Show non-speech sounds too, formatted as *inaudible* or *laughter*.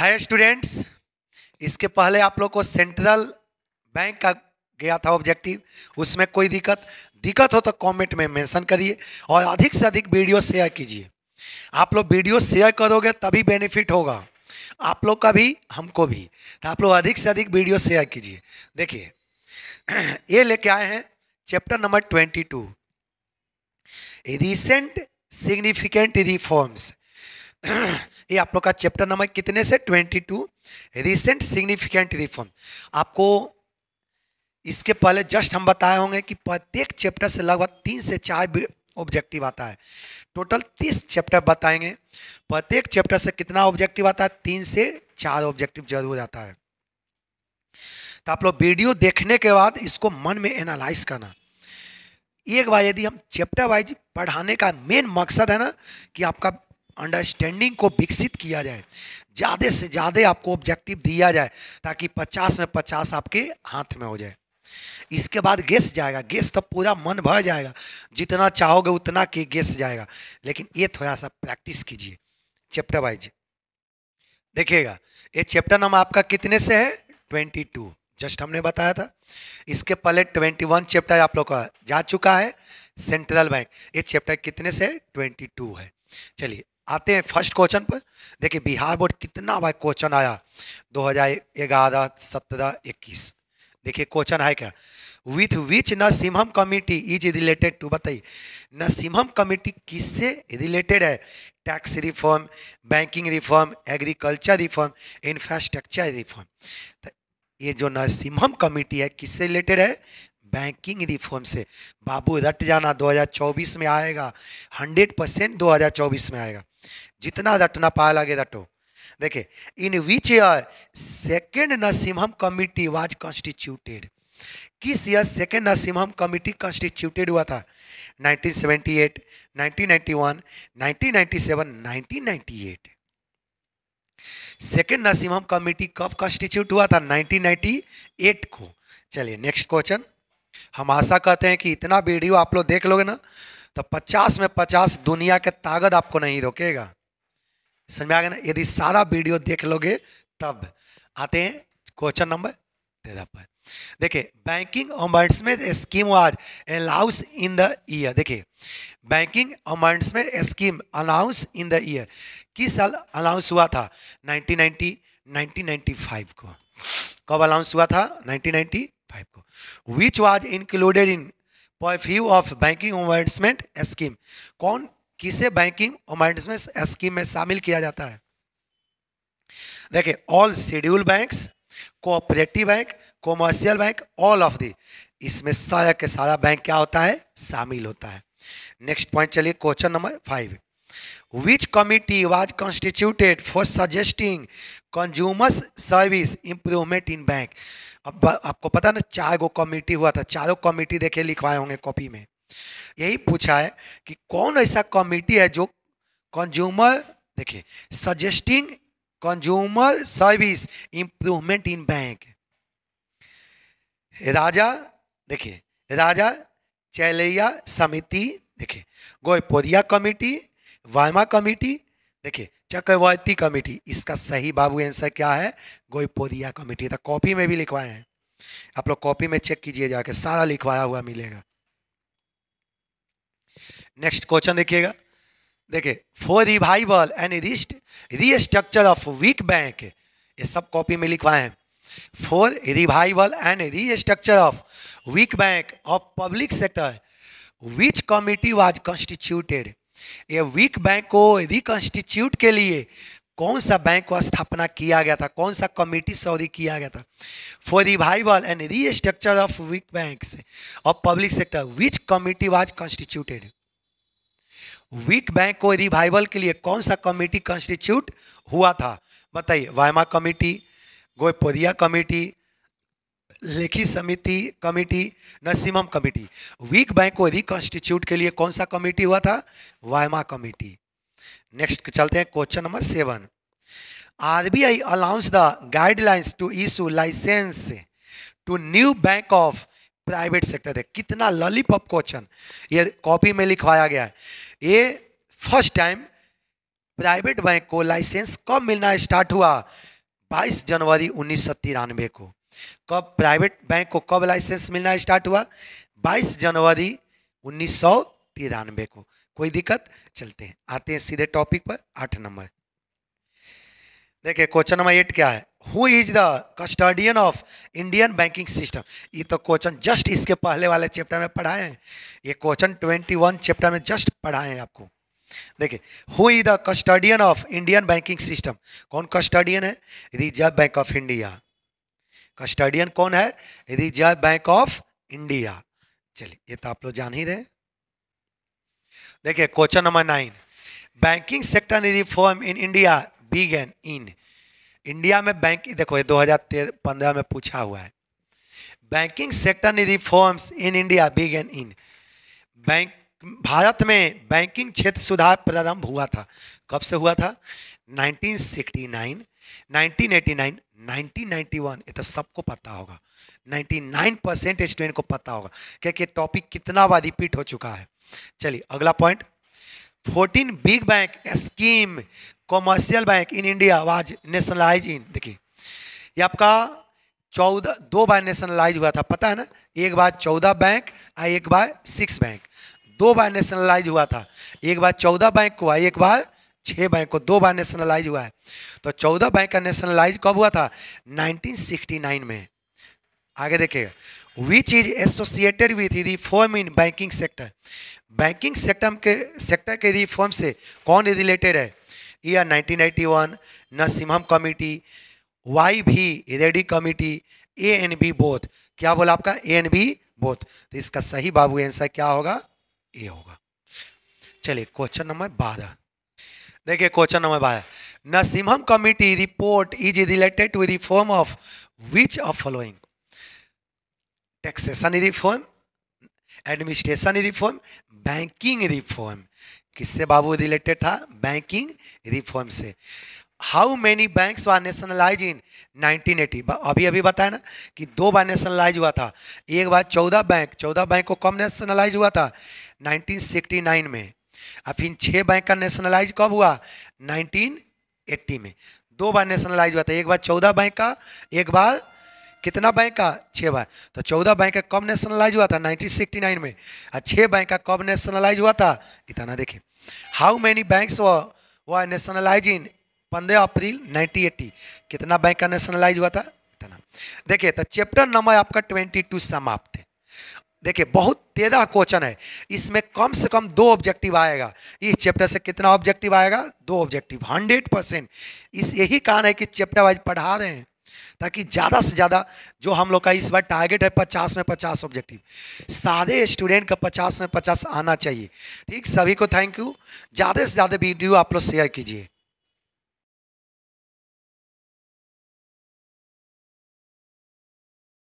Hi students इसके पहले आप लोग को सेंट्रल बैंक का गया था ऑब्जेक्टिव उसमें कोई दिक्कत? दिक्कत हो तो कमेंट में मेंशन करिए और अधिक से अधिक वीडियो शेयर कीजिए। आप लोग वीडियो शेयर करोगे तभी बेनिफिट होगा। आप लोग का भी, हमको भी। तो आप लोग अधिक से अधिक वीडियो शेयर कीजिए। देखिए, *clears throat* ये लेके आए हैं chapter number twenty two recent significant reforms ये आप लोग का चैप्टर नंबर कितने से? Twenty two recent significant reform आपको इसके पहले जस्ट हम बताए होंगे कि प्रत्येक चैप्टर से लगभग तीन से चार ऑब्जेक्टिव आता है। टोटल तीस चैप्टर बताएँगे। प्रत्येक चैप्टर से कितना ऑब्जेक्टिव आता है? तीन से चार ऑब्जेक्टिव ज़रूर आता है। तो आप लोग वीडियो देखने के बाद इसको मन में एनालाइज करना। एक बार यदि हम चैप्टर वाइज पढ़ाने का मेन मकसद है ना कि आपका अंडरस्टैंडिंग को विकसित किया जाए। ज़्यादा से ज़्यादा आपको ऑब्जेक्टिव दिया जाए, ताकि 50 में 50 आपके हाथ में हो जाए। इसके बाद गेस जाएगा। गेस तो पूरा मन भर जाएगा। जितना चाहोगे उतना के गेस जाएगा। लेकिन ये थोड़ा सा प्रैक्टिस कीजिए। चैप्टर वाइज देखिएगा। ये चैप्टर नंबर आपका कितने से है? ट्वेंटी टू जस्ट हमने बताया था। इसके पहले ट्वेंटी वन चैप्टर आप लोग का जा चुका है। सेंट्रल बैंक ये चैप्टर कितने से ट्वेंटी टू है। चलिए। आते हैं फ़र्स्ट क्वेश्चन पर। देखिए, बिहार बोर्ड कितना बार क्वेश्चन आया? दो हज़ार ग्यारह, सत्रह, इक्कीस। देखिए, क्वेश्चन है क्या? With which Narasimham committee is related to बताइए। नरसिम्हम कमिटी किससे रिलेटेड है? Tax reform banking reform agriculture reform infrastructure reform तो ये जो नरसिम्हम कमिटी है, किससे रिलेटेड है? बैंकिंग रिफॉर्म से। बाबू रट जाना 2024 में आएगा। 100 परसेंट दो में आएगा। जितना रटना पाया लगे रटो देखिए in which second Narasimham committee was constituted किस year second Narasimham committee constituted हुआ था? 1978, 1991, 1997, 1998 सेकेंड नरसिम्हम कमिटी कब कॉन्स्टिट्यूट हुआ था? 1998 को। चलिए नेक्स्ट क्वेश्चन हम आशा करते हैं कि इतना वीडियो आप लोग देख लोगे ना। तो 50 में 50 दुनिया के ताकत आपको नहीं रोकेगा। समझ में आ गया ना? यदि सारा वीडियो देख लोगे, तब। आते हैं क्वेश्चन नंबर तेरह पर। देखिए banking ombudsman scheme was allowance in the year देखिए banking ombudsman scheme announce in the year किस साल अनाउंस हुआ था? 1990 1995 को। कब अनाउंस हुआ था? 1995 को। Which was included in purview of banking ombudsman scheme कौन किसे बैंकिंग अमाउंट्समेंट स्कीम में शामिल किया जाता है? देखिए all schedule banks cooperative bank commercial bank all of the इसमें सारा के सारा बैंक क्या होता है? शामिल होता है। नेक्स्ट पॉइंट चलिए question number five which committee was constituted for suggesting consumers service improvement in bank अब आपको पता ना, चार गो कमिटी हुआ था, चारों कमिटी देखे लिखवाए होंगे कॉपी में। यही पूछा है कि कौन ऐसा कमिटी है जो कंज्यूमर देखिए suggesting consumer service improvement in bank Raja, देखिए राजा, चैलैया समिति, देखिए गोयपोरिया कमिटी, वायमा कमिटी देखिए, चक्रवर्ती कमिटी, इसका सही बाबू आंसर क्या है? गोयपोरिया कमेटी। तो कॉपी में भी लिखवाए हैं। आप लोग कॉपी में चेक कीजिए जाके, सारा लिखवाया हुआ मिलेगा। नेक्स्ट क्वेश्चन देखिएगा। देखिए for revival and rest restructure of weak bank ये सब कॉपी में लिखवाए हैं। For revival and restructure of weak bank of public sector which committee was constituted ये वीक बैंक को रिकॉन्स्टिट्यूट के लिए कौन सा बैंक को स्थापना किया गया था? कौन सा कमिटी सॉरी किया गया था? For revival and restructure of weak bank of public sector which committee was constituted weak bank को रिवाइवल के लिए कौन सा कमेटी कॉन्स्टिट्यूट हुआ था? बताइए वायमा कमेटी गोयपोरिया कमेटी लेखी समिति, committee Narasimham committee. Weak bank को रिकॉन्स्टिट्यूट के लिए कौन सा कमेटी हुआ था? वायमा कमेटी। नेक्स्ट चलते हैं question number seven RBI allowance the guidelines to issue licence to new bank of private sector है कितना लॉलीपॉप क्वेश्चन ये कॉपी में लिखवाया गया है। ये फ़र्स्ट टाइम प्राइवेट बैंक को लाइसेंस कब मिलना स्टार्ट हुआ? 22 जनवरी उन्नीस सौ तिरानवे को। कब प्राइवेट बैंक को कब लाइसेंस मिलना स्टार्ट हुआ? 22 जनवरी उन्नीस को। कोई दिक्कत? चलते हैं। आते हैं सीधे टॉपिक पर। आठ नंबर। देखिए क्वेश्चन नंबर एट क्या है? Who is the custodian of Indian banking system ये तो क्वेश्चन जस्ट इसके पहले वाले चैप्टर में पढ़ाए हैं। ये क्वेश्चन ट्वेंटी वन चैप्टर में जस्ट पढ़ाए हैं आपको। देखिए who is the custodian of Indian banking system कौन कस्टडियन है? Reserve bank of India custodian कौन है? Reserve bank of India. चलिए, ये तो आप लोग जान ही रहे। देखिए, question number nine. Banking sector reform in India began in. India में बैंक, देखो, ये 2015 में पूछा हुआ है। Banking sector reforms in India began in. Bank, Bharat में बैंकिंग क्षेत्र सुधार प्रारंभ हुआ था। कब से हुआ था? 1969, 1989, 1991 ये तो सबको पता होगा। 99 परसेंट स्टूडेंट को पता होगा। क्योंकि टॉपिक कितना बार रिपीट हो चुका है? चलिए अगला point 14 big bank scheme commercial bank in India was nationalise in देखिए ये आपका चौदह दो बार नेशनलाइज हुआ था पता है ना? एक बार चौदह बैंक और एक बार सिक्स बैंक दो बार नेशनलाइज हुआ था। एक बार चौदह बैंक हुआ एक बार छः बैंक को दो बार नेशनलाइज हुआ है। तो चौदह बैंक का नेशनलाइज कब हुआ था? 1969 में। आगे देखिएगा which is associated with reform in banking sector banking sector के सेक्टर के रिफॉर्म से कौन रिलेटेड है? Year 1981 Narasimham committee Y V Reddy committee A and B both क्या बोला आपका? ए एन बी बोथ तो इसका सही बाबू आंसर क्या होगा? ए होगा। चलिए क्वेश्चन नंबर बारह। देखिए क्वेश्चन नंबर बारह Narasimham committee report is related to reform of which of following taxation reform administration reform banking reform किससे बाबू रिलेटेड था? बैंकिंग रिफॉर्म से. How many banks were nationalise in 1980 अभी अभी बताया ना कि दो बार नेशनलाइज हुआ था। एक बार चौदह बैंक चौदह बैंक को कब नेशनलाइज हुआ था? 1969 में। और फिर छः बैंक का नेशनलाइज कब हुआ? 1980 में। दो बार नेशनलाइज हुआ था, एक बार चौदह बैंक का, एक बार कितना बैंक का? छः बार। तो चौदह बैंक का कब नेशनलाइज हुआ था? 1969 में। और छः बैंक का कब नेशनलाइज हुआ था? इतना देखिए how many banks were nationalise in पंद्रह अप्रैल 1980 कितना बैंक का नेशनलाइज हुआ था? इतना। देखिए तो चैप्टर नंबर आपका 22 समाप्त है। देखिए, बहुत तेरह क्वेश्चन है। इसमें कम से कम दो ऑब्जेक्टिव आएगा। इस चैप्टर से कितना ऑब्जेक्टिव आएगा? दो ऑब्जेक्टिव हंड्रेड परसेंट इस यही कारण है कि चैप्टर वाइज पढ़ा रहे हैं, ताकि ज़्यादा से ज़्यादा जो हम लोग का इस बार टारगेट है, पचास में पचास ऑब्जेक्टिव सारे स्टूडेंट का पचास में पचास आना चाहिए। ठीक, सभी को थैंक यू ज़्यादा से ज़्यादा वीडियो आप लोग शेयर कीजिए।